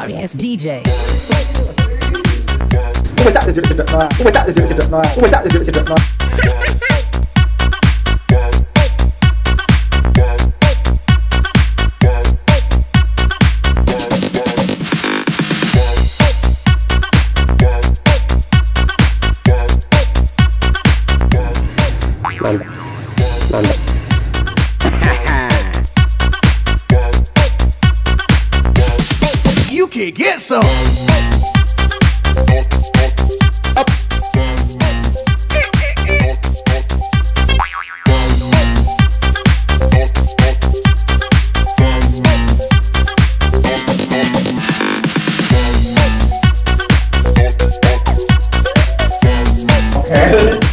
sorry ass DJ. What's that? What's that? What's that? Manda. Manda. kid, get some. Okay.